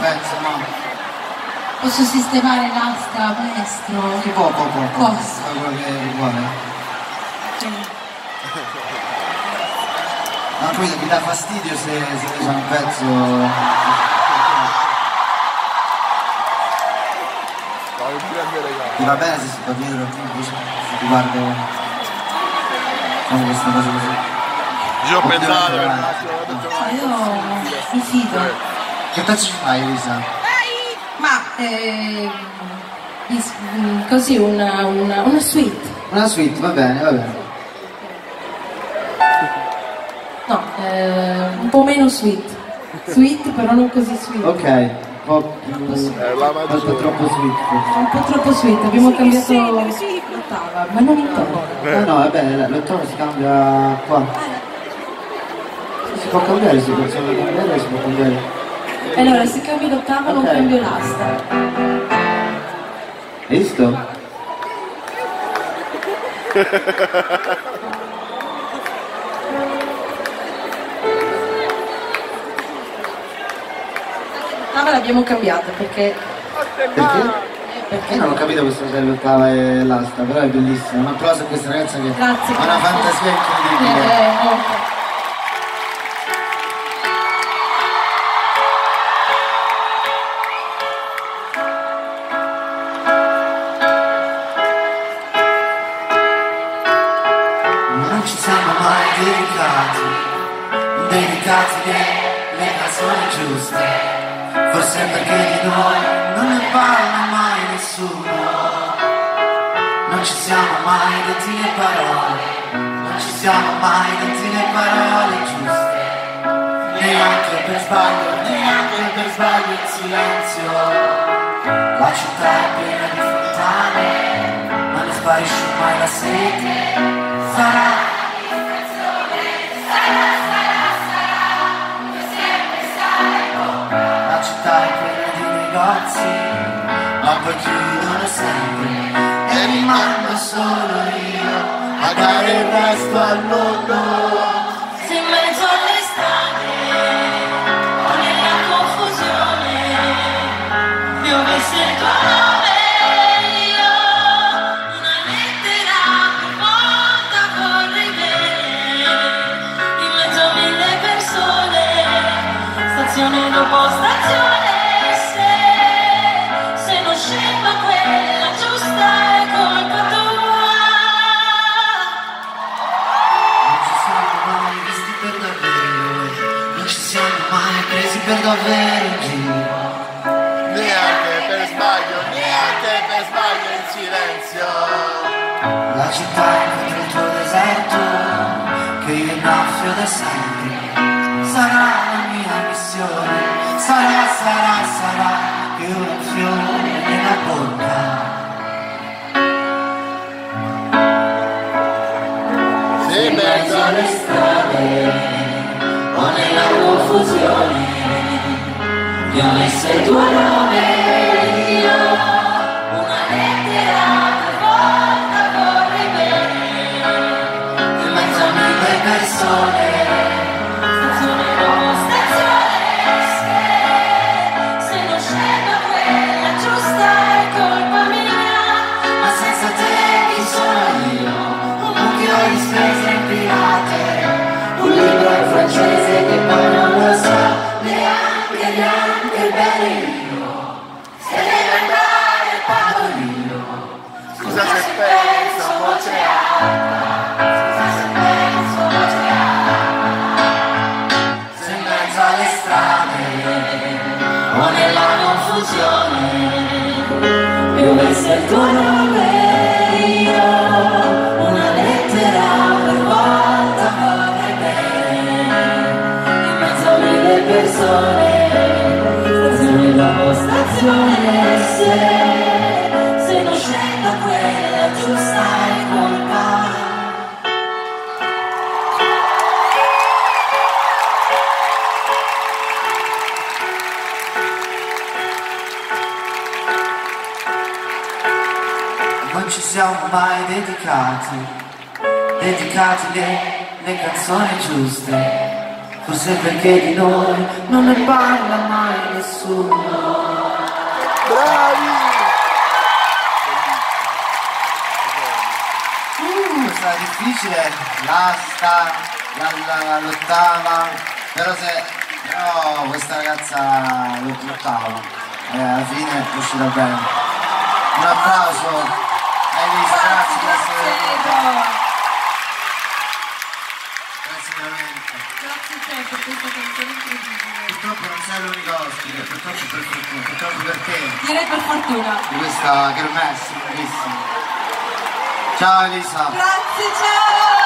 penso, no. Posso sistemare l'asta, maestro? Si può, può, può. può. Posso. Fa quello che vuole. Ma poi mi dà fastidio se, se c'è un pezzo... Ti va bene se si fa dietro invece se ti guardo come questa cosa così. Ho pensato Oddio, attimo, ho detto, No, io mi fido. Che pezzo ci fai Elisa? Ma eh, is- mm, così una, una, una suite. Una suite, va bene, va bene. No, eh, un po' meno sweet. Sweet, però non così sweet. Ok, un po' più... Eh, la maggiore. troppo sweet. Un po' troppo sweet, abbiamo cambiato l'ottava, ma non importa. Eh no, vabbè, l'ottavo si cambia qua. Si può cambiare, si può solo cambiare, si può cambiare. Allora, se cambi l'ottava non Ok. cambio l'asta. Visto? L'ottava l'abbiamo cambiata perché... Perché? perché Io non ho capito questa cosa dell'ottava e l'asta, però è bellissima. Un applauso a questa ragazza che Grazie. ha una fantasia Eh, incredibile. eh, Non ci siamo mai dedicati, dedicati le canzoni giuste. Forse perché di noi non ne parla mai nessuno. Non ci siamo mai detti le parole, non ci siamo mai detti le parole giuste. Neanche per sbaglio, neanche per sbaglio il silenzio. La città è piena di fontane, ma non sparisce mai la sete. Sempre e rimango solo io a dare il resto al mondo. Se in mezzo alle strade o nella confusione piovesse il tuo io una lettera per volta in mezzo a mille persone stazione dopo stazione per davvero. Neanche per sbaglio, neanche per sbaglio in silenzio. La città incontra il tuo deserto, che io innaffio da sempre. Sarà la mia missione, sarà, sarà, sarà, che un fiore nella bocca. Se in mezzo alle strade o nella confusione piovesse il tuo nome io. Una lettera per volta vorrei bene. In mezzo a mille persone, stazione dopo stazione se, se non scelgo quella giusta è colpa mia. Ma senza te chi sono io? Un mucchio di spese pirate, un libro in francese che poi non lo so. Neanche, neanche il tuo nome io una lettera per volta vorrei in mezzo a mille persone stazione dopo stazione se, Non ci siamo mai dedicati, dedicati le, le canzoni giuste. Forse perché di noi non ne parla mai nessuno. Bravi! Uh, è stata difficile, l'asta, la, la- l'ottava, però se però questa ragazza l'ottava e alla fine è uscita bene. Un applauso Elisa, grazie venuta, grazie veramente. Grazie a te per questa canzone incredibile. Purtroppo non sei l'unico ospite, purtroppo per fortuna, purtroppo per te, Direi per fortuna. di questa kermesse bellissima. Ciao Elisa! Grazie, ciao!